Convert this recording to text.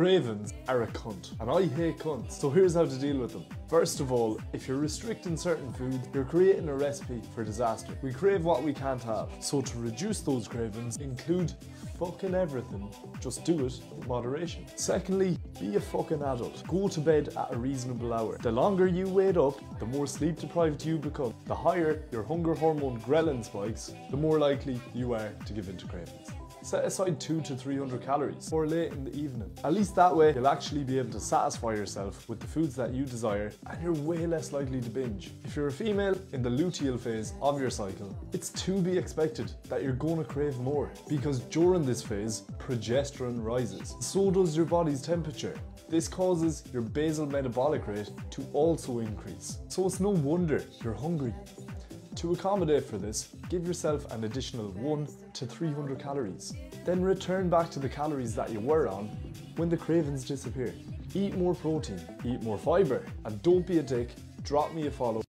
Cravings are a cunt, and I hate cunts, so here's how to deal with them. First of all, if you're restricting certain foods, you're creating a recipe for disaster. We crave what we can't have, so to reduce those cravings, include fucking everything, just do it with moderation. Secondly, be a fucking adult. Go to bed at a reasonable hour. The longer you wait up, the more sleep deprived you become. The higher your hunger hormone ghrelin spikes, the more likely you are to give in to cravings. Set aside 2 to 300 calories for late in the evening. At least that way you'll actually be able to satisfy yourself with the foods that you desire and you're way less likely to binge. If you're a female in the luteal phase of your cycle, it's to be expected that you're gonna crave more because during this phase, progesterone rises. So does your body's temperature. This causes your basal metabolic rate to also increase. So it's no wonder you're hungry. To accommodate for this, give yourself an additional 1 to 300 calories. Then return back to the calories that you were on when the cravings disappear. Eat more protein, eat more fibre, and don't be a dick, drop me a follow.